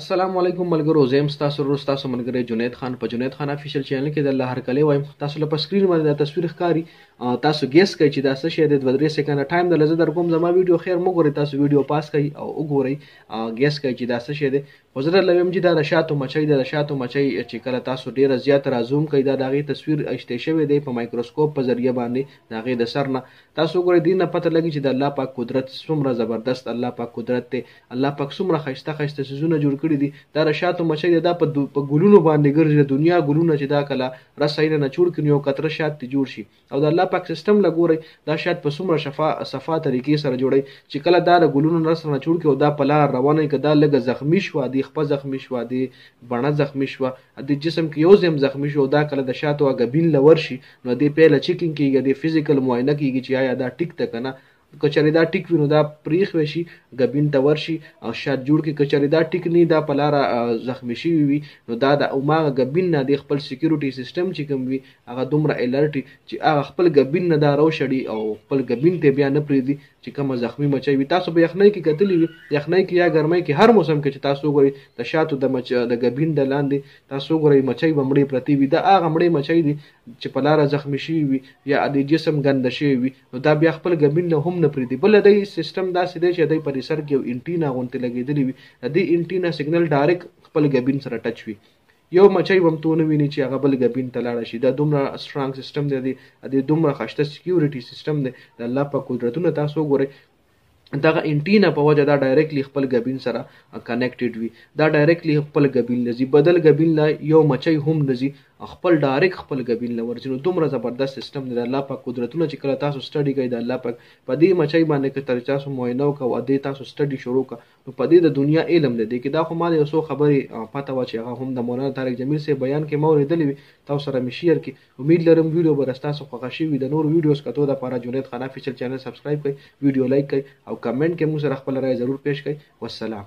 السلام علیکم ملګرو زه یم ستاسو ورور ستاسو ملګری جنید خان په جنید خان افیشل چینل کې د الله هرکلی وایم تاسو له په سکرین باندې دا تصویر ښکاري تاسو ګیس کوئ چې دا څه شی دی دوه درې سیکنډه ټایم درله زه در کوم زما ویډیو خیر مه ګورئ تاسو ویډیو پاس کوئ او وګورئ ګیس کوئ چې دا څه شی دی خو زه درله وایم چې دا د شاتو مچۍ ده د شاتو مچۍ چې کله تاسو ډېره زیاته را زوم کوئ دا د هغې تصویر ایستې شوی دی په مایکروسکوپ په ذریعه باندې د هغې د سر نه تاسو وګورئ دې نه پته لګي چې د الله پاک قدرت څومره زبردست الله پاک قدرت دی الله پاک څومره خيسته خيسته سيزونه جوړ کړي دي دا رشاتو مچي دا په دو... په ګلونو باندې ګرځي د دنیا ګلونه چې دا کله رسایله نه چور کړي او کتر شات ته جوړ شي او د الله پاک سیستم لګوري دا شات په څومره شفا صفا طریقې سره جوړي چې کله دا د ګلونو نه سره چور کړي او دا پلا روانه کدا لګ زخمی شو دی خپه زخمی شو دی بڼه زخمی شو ادې جسم کې یو زیم زخمی شو او دا کله د شاتو هغه بین له ورشي نو ادې پیله چیکینګ کیږي ادې فزیکل معاینه کیږي چې آیا دا ټیک ته کنه کچری دا ټیک وینو دا پریخ وشي غبین ته ورشي او شات جوړ کې کچری دا ټیک نه دا پلار زخمی شي وي نو دا د اوماغه غبین نه د خپل سکیورټي سیستم چې کوم وي هغه دومره الرټي چې هغه خپل غبین نه دا رو شړي او خپل غبین ته بیا نه پریدي چې کومه زخمي مچۍ وي تاسو به یخنۍ کې کتلي وي یخنۍ کې یا ګرمۍ کې هر موسم کې چې تاسو وګورئ د شاتو د مچ د ګبین د لاندې تاسو وګورئ مچۍ به مړې پرتې وي دا هغه مړې مچۍ دي چې په لاره زخمي شوي وي یا د جسم ګنده شوی وي نو دا بیا خپل ګبین نه هم نه پرېږدي بل دی سیستم داسې دی چې دی په سر کې یو انټینا غونتې لګېدلې وي د دې انټینا سیګنل ډایرک خپل ګبین سره ټچ وي یو مچۍ وم تو نه ویني چې هغه بل ګبین ته لاړه شي دا دومره سټرانګ سیستم دی دی د دومره خشته سکیورټي سیستم دی د الله په قدرتونه تاسو ګورئ دغه انټینا په وجه دا ډایرکټلی خپل غبین سره کنیکټډ وي دا ډایرکټلی خپل غبین لزی بدل غبین لا یو مچي هم نزي خپل ډایرک خپل غبین لور چې نو دومره زبردست سیستم دی الله پاک قدرتونه چې کله تاسو سټډي کوي د الله پاک په دې مچي باندې کې تر تاسو معاینه او کو دې تاسو سټډي شروع کا نو په دې د دنیا علم دی دې کې دا خو ما د یو څو خبرې پته وه چې هغه هم د مولانا طارق جمیل صاحب بیان کې ما اورېدلې وي تاسو سره مې شیر کې امید لرم ویډیو به ستاسو خوښه شي وي د نور ویډیوز کتو د پاره جنید خان افیشل چینل سبسکرایب کړئ ویډیو لایک کړئ او کمنټ کې موږ سره خپل رائے ضرور پېښ کړئ والسلام